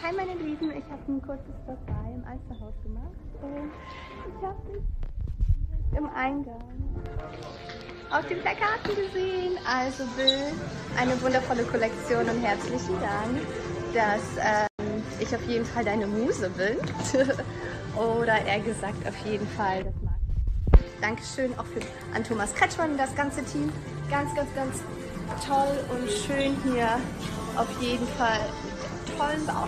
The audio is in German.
Hi meine Lieben, ich habe ein kurzes Stop-by im Alsterhaus gemacht und ich habe dich im Eingang auf den Plakaten gesehen. Also Bill, eine wundervolle Kollektion und herzlichen Dank, dass ähm, ich auf jeden Fall deine Muse bin. Oder eher gesagt, auf jeden Fall das mag ich. Dankeschön auch für, an Thomas Kretschmann und das ganze Team. Ganz, ganz, ganz toll und schön hier. Auf jeden Fall tollen Bauch